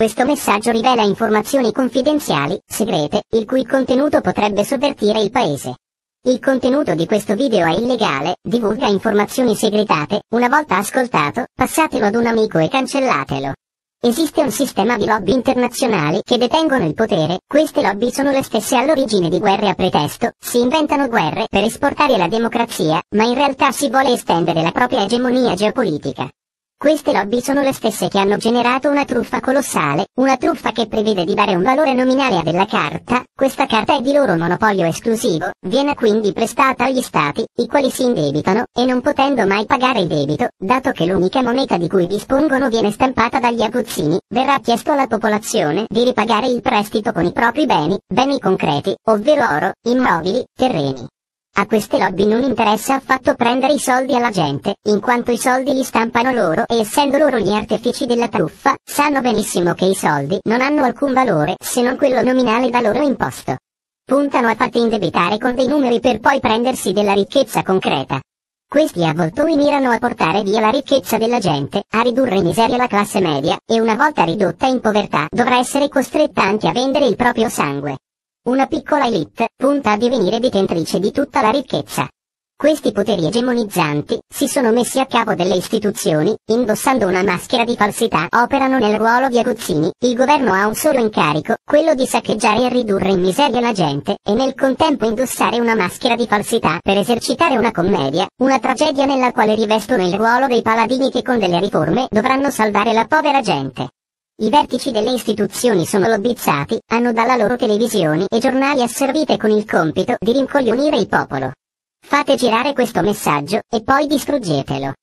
Questo messaggio rivela informazioni confidenziali, segrete, il cui contenuto potrebbe sovvertire il paese. Il contenuto di questo video è illegale, divulga informazioni segretate, una volta ascoltato, passatelo ad un amico e cancellatelo. Esiste un sistema di lobby internazionali che detengono il potere, queste lobby sono le stesse all'origine di guerre a pretesto, si inventano guerre per esportare la democrazia, ma in realtà si vuole estendere la propria egemonia geopolitica. Queste lobby sono le stesse che hanno generato una truffa colossale, una truffa che prevede di dare un valore nominale a della carta, questa carta è di loro monopolio esclusivo, viene quindi prestata agli stati, i quali si indebitano, e non potendo mai pagare il debito, dato che l'unica moneta di cui dispongono viene stampata dagli aguzzini, verrà chiesto alla popolazione di ripagare il prestito con i propri beni, beni concreti, ovvero oro, immobili, terreni. A queste lobby non interessa affatto prendere i soldi alla gente, in quanto i soldi li stampano loro e essendo loro gli artefici della truffa, sanno benissimo che i soldi non hanno alcun valore se non quello nominale da loro imposto. Puntano a farti indebitare con dei numeri per poi prendersi della ricchezza concreta. Questi avvoltoi mirano a portare via la ricchezza della gente, a ridurre in miseria la classe media, e una volta ridotta in povertà dovrà essere costretta anche a vendere il proprio sangue. Una piccola elite punta a divenire detentrice di tutta la ricchezza. Questi poteri egemonizzanti si sono messi a capo delle istituzioni, indossando una maschera di falsità, operano nel ruolo di aguzzini, il governo ha un solo incarico, quello di saccheggiare e ridurre in miseria la gente, e nel contempo indossare una maschera di falsità per esercitare una commedia, una tragedia nella quale rivestono il ruolo dei paladini che con delle riforme dovranno salvare la povera gente. I vertici delle istituzioni sono lobbizzati, hanno dalla loro televisioni e giornali asservite con il compito di rincoglionire il popolo. Fate girare questo messaggio, e poi distruggetelo.